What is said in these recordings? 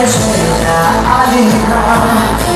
deixa a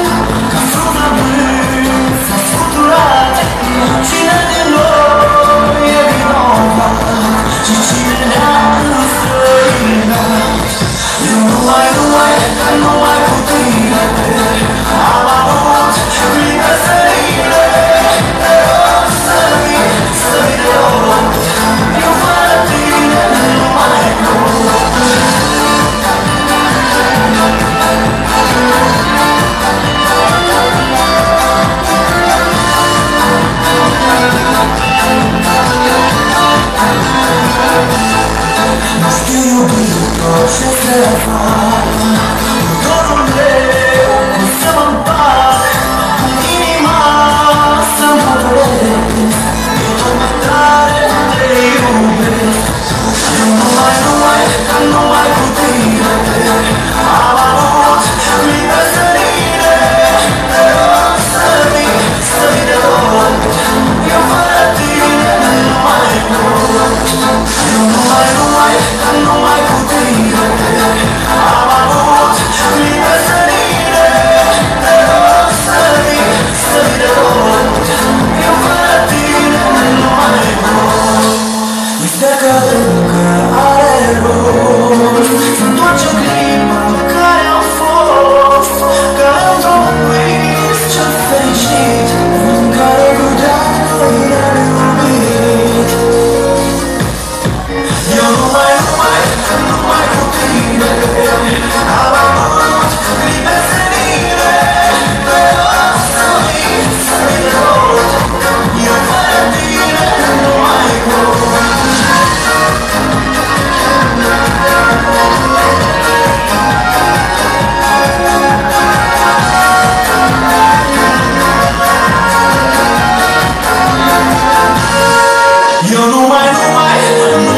don't know why, why.